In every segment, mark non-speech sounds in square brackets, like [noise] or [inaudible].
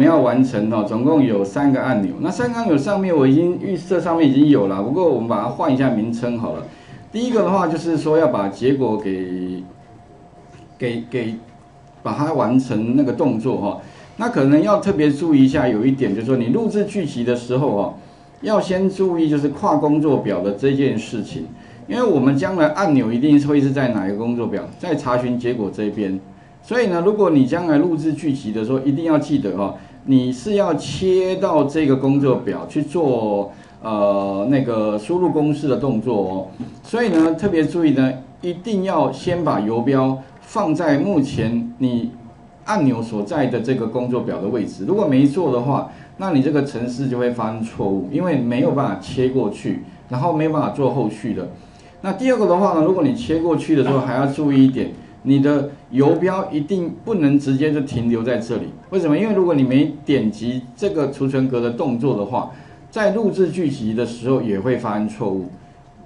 们要完成哦，总共有三个按钮。那三个按钮上面我已经预设上面已经有了，不过我们把它换一下名称好了。第一个的话就是说要把结果给给给把它完成那个动作哈。那可能要特别注意一下，有一点就是说你录制剧集的时候哦，要先注意就是跨工作表的这件事情，因为我们将来按钮一定会是在哪一个工作表，在查询结果这边。所以呢，如果你将来录制剧集的时候，一定要记得哈，你是要切到这个工作表去做呃那个输入公式的动作哦。所以呢，特别注意呢，一定要先把游标放在目前你按钮所在的这个工作表的位置。如果没做的话，那你这个程式就会发生错误，因为没有办法切过去，然后没办法做后续的。那第二个的话呢，如果你切过去的时候，还要注意一点。你的游标一定不能直接就停留在这里，为什么？因为如果你没点击这个储存格的动作的话，在录制剧集的时候也会发生错误。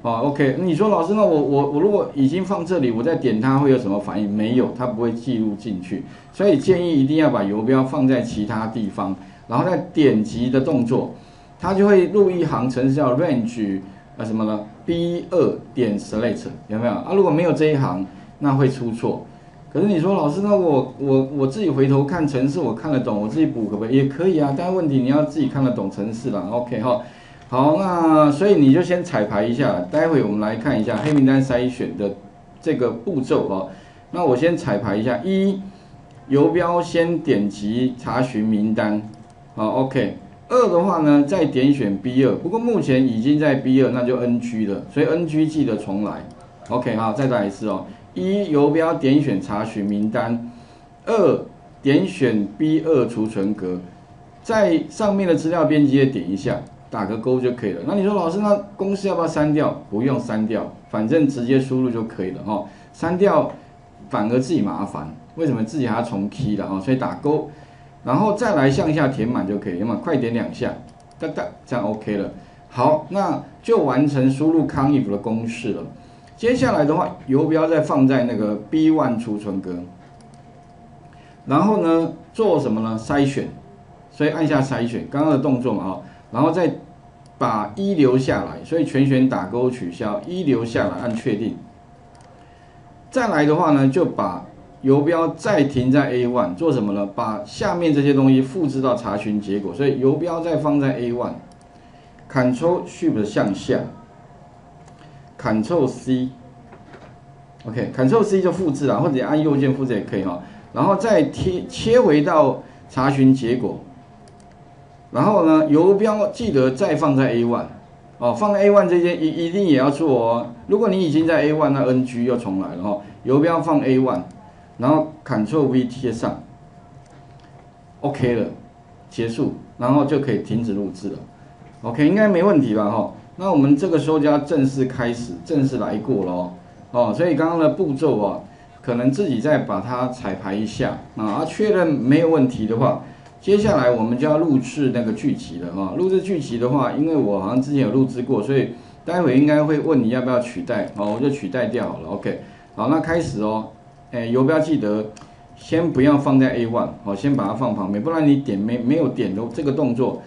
哦，OK，你说老师，那我我我如果已经放这里，我再点它会有什么反应？没有，它不会记录进去。所以建议一定要把游标放在其他地方，然后再点击的动作，它就会录一行程式叫 range 啊什么呢？B 二点 select 有没有啊？如果没有这一行。那会出错，可是你说老师，那我我我自己回头看程式，我看得懂，我自己补可不可以？也可以啊，但是问题你要自己看得懂程式啦。OK 哈，好，那所以你就先彩排一下，待会我们来看一下黑名单筛选的这个步骤哦。那我先彩排一下，一游标先点击查询名单，好 OK。二的话呢，再点选 B 二，不过目前已经在 B 二，那就 NG 了，所以 NG 记得重来。OK 好，再来一次哦。一游标点选查询名单，二点选 B 二储存格，在上面的资料编辑页点一下，打个勾就可以了。那你说老师，那公式要不要删掉？不用删掉，反正直接输入就可以了哈。删掉反而自己麻烦，为什么自己还要重 key 的哈？所以打勾，然后再来向下填满就可以，那么快点两下，哒哒，这样 OK 了。好，那就完成输入 CONIF 的公式了。接下来的话，游标再放在那个 B one 储存格，然后呢，做什么呢？筛选，所以按下筛选，刚刚的动作嘛，哈，然后再把一留下来，所以全选打勾取消，一留下来按确定。再来的话呢，就把游标再停在 A one，做什么呢？把下面这些东西复制到查询结果，所以游标再放在 A one，Ctrl Shift 向下。Ctrl C，OK，Ctrl C 就复制了，或者按右键复制也可以哈。然后再贴切回到查询结果，然后呢，游标记得再放在 A one，哦，放 A one 这些一一定也要做哦。如果你已经在 A one，那 NG 又重来了哈。游标放 A one，然后 Ctrl V 贴上，OK 了，结束，然后就可以停止录制了。OK，应该没问题吧哈？那我们这个时候就要正式开始，正式来过喽，哦，所以刚刚的步骤啊，可能自己再把它彩排一下啊，确认没有问题的话，接下来我们就要录制那个剧集了哈。录制剧集的话，因为我好像之前有录制过，所以待会应该会问你要不要取代，哦，我就取代掉好了，OK。好，那开始哦，哎，游标记得先不要放在 A one，好，先把它放旁边，不然你点没没有点的这个动作。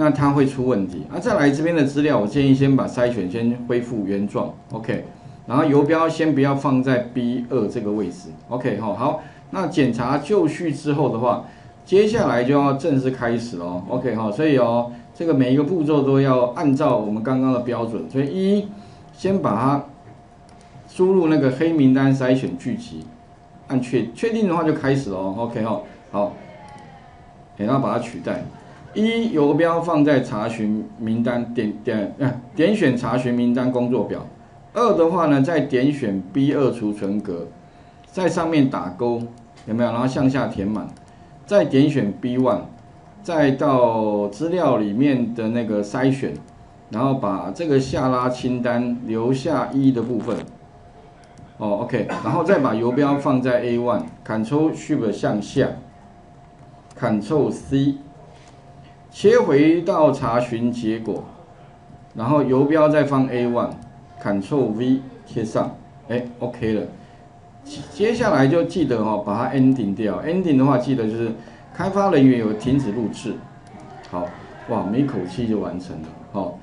那它会出问题啊！再来这边的资料，我建议先把筛选先恢复原状，OK。然后游标先不要放在 B 二这个位置，OK 哈。好，那检查就绪之后的话，接下来就要正式开始喽，OK 哈。所以哦，这个每一个步骤都要按照我们刚刚的标准。所以一，先把它输入那个黑名单筛选聚集，按确确定的话就开始喽，OK 哈。好，然后把它取代。一游标放在查询名单，点点啊点选查询名单工作表。二的话呢，再点选 B 二储存格，在上面打勾，有没有？然后向下填满，再点选 B one，再到资料里面的那个筛选，然后把这个下拉清单留下一的部分。哦，OK，然后再把游标放在 A one，Ctrl Shift 向下，Ctrl C。切回到查询结果，然后游标再放 A one，Ctrl V 贴上，哎，OK 了。接下来就记得哈，把它 ending 掉。ending 的话，记得就是开发人员有停止录制，好，哇，没口气就完成了，好，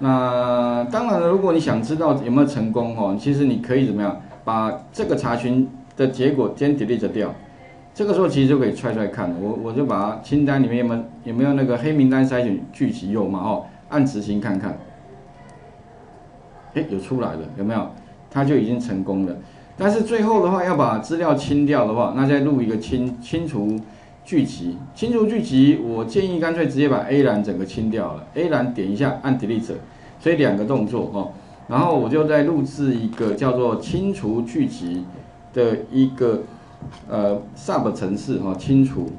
那当然了，如果你想知道有没有成功哦，其实你可以怎么样，把这个查询的结果先 delete 掉，这个时候其实就可以踹踹看了，我我就把清单里面有没有有没有那个黑名单筛选聚集有嘛，哦，按执行看看，哎，有出来了，有没有？它就已经成功了。但是最后的话要把资料清掉的话，那再录一个清清除聚集，清除聚集，我建议干脆直接把 A 栏整个清掉了，A 栏点一下按 Delete，所以两个动作哦，然后我就再录制一个叫做清除聚集的一个呃 Sub 程式哈，清除，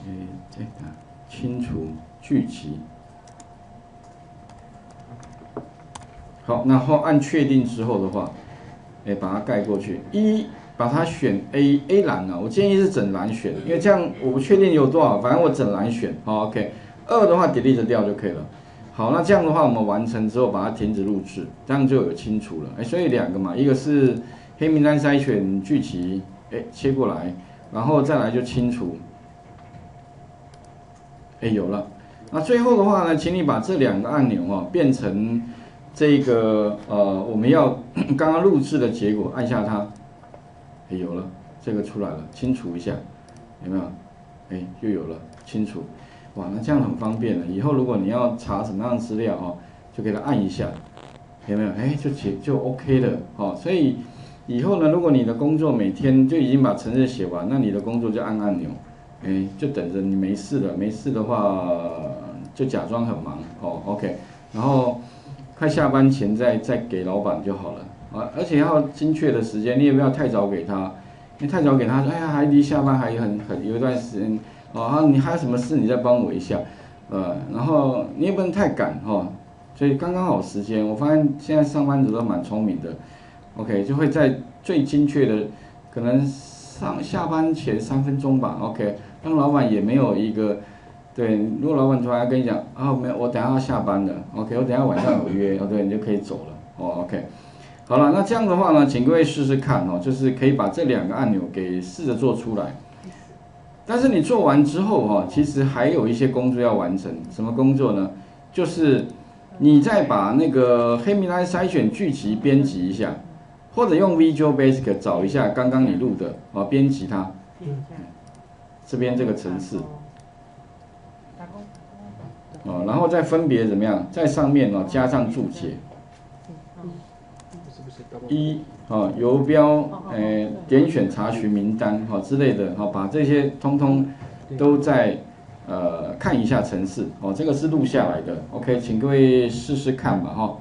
哎这个清除聚集。好，然后按确定之后的话，哎，把它盖过去。一，把它选 A A 栏呢，我建议是整栏选，因为这样我不确定有多少，反正我整栏选。好，OK。二的话 delete 掉就可以了。好，那这样的话我们完成之后把它停止录制，这样就有清除了。哎，所以两个嘛，一个是黑名单筛选聚集，哎，切过来，然后再来就清除。哎，有了。那最后的话呢，请你把这两个按钮啊变成。这个呃，我们要 [clears throat] 刚刚录制的结果，按下它，哎，有了，这个出来了，清除一下，有没有？哎，又有了，清除，哇，那这样很方便了。以后如果你要查什么样的资料哦，就给它按一下，有没有？哎，就解就 OK 了，哦。所以以后呢，如果你的工作每天就已经把程式写完，那你的工作就按按钮，哎，就等着你没事了。没事的话，就假装很忙，哦，OK，然后。快下班前再再给老板就好了啊，而且要精确的时间，你也不要太早给他，你太早给他，哎呀，还离下班还很很有一段时间，哦，你还有什么事你再帮我一下，呃，然后你也不能太赶哈，所以刚刚好时间，我发现现在上班族都蛮聪明的，OK，就会在最精确的，可能上下班前三分钟吧，OK，让老板也没有一个。对，如果老板突然跟你讲，啊，没有，我等下要下班了，OK，我等下晚上有约，哦，对，你就可以走了，哦，OK，好了，那这样的话呢，请各位试试看哦，就是可以把这两个按钮给试着做出来。但是你做完之后哈，其实还有一些工作要完成，什么工作呢？就是你再把那个黑名单筛选聚集编辑一下，或者用 Visual Basic 找一下刚刚你录的，啊，编辑它，这边这个程式。哦，然后再分别怎么样，在上面哦加上注解，一哦游标，诶点选查询名单哈之类的，哈把这些通通都在呃看一下程式，哦这个是录下来的，OK，请各位试试看吧哈。